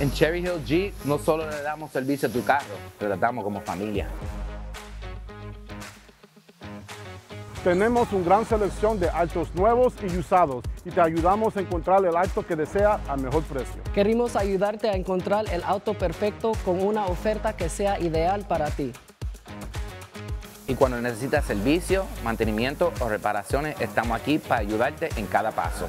En Cherry Hill Jeep no solo le damos servicio a tu carro, te tratamos como familia. Tenemos una gran selección de autos nuevos y usados y te ayudamos a encontrar el auto que desea al mejor precio. Queremos ayudarte a encontrar el auto perfecto con una oferta que sea ideal para ti. Y cuando necesitas servicio, mantenimiento o reparaciones, estamos aquí para ayudarte en cada paso.